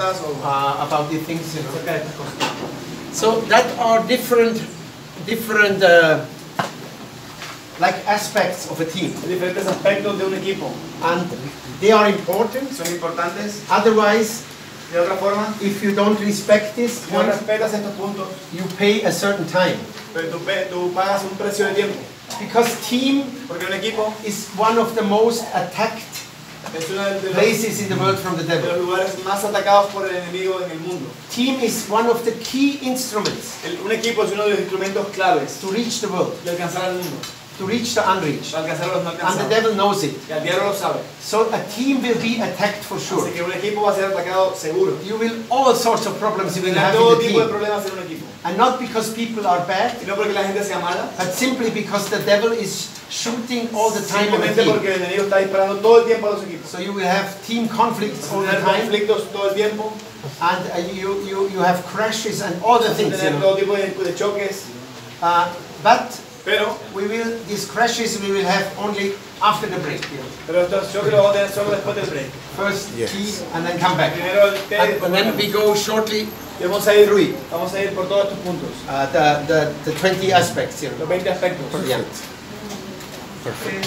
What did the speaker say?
uh, about the things, you know. So that are different, different, uh, like aspects of a team, diferentes aspectos de un equipo. and they are important. Son importantes. Otherwise, De otra forma, if you don't respect this no point, respetas estos puntos, you pay a certain time. pero tú, tú pagas un precio de tiempo. Because team Porque un equipo is one of the most attacked es uno de los, places in the world from the los devil. lugares más atacados por el enemigo en el mundo. Team is one of the key instruments El- un equipo es uno de los instrumentos claves to reach the world, de alcanzar al mundo, to reach the unreached. para alcanzar a los no And the devil knows it. Y el diablo lo sabe. So a team will be attacked for sure. Así que un equipo va a ser atacado seguro. You will all sorts of problems you will have in the team. problemas en un equipo. And not because people are bad, Y no porque la gente sea mala, but simply because the devil is shooting all the time on the simplemente team. porque el enemigo está disparando todo el tiempo a los equipos. So you will have team conflicts all the Tener time, conflictos todo el tiempo, and uh, you, you, you have crashes and all the things. You tener know. todo tipo de, de choques, uh, but pero, we will these crashes we will have only after the break. You know. pero estos choques los vamos a tener solo después del break. First Yes. tea and then come back. Primero el té, And, and then we go shortly y vamos a ir, it. vamos a ir por todos estos puntos, Uh, the, the, the 20 aspects. Know. los 20 aspectos. Yeah. Perfect.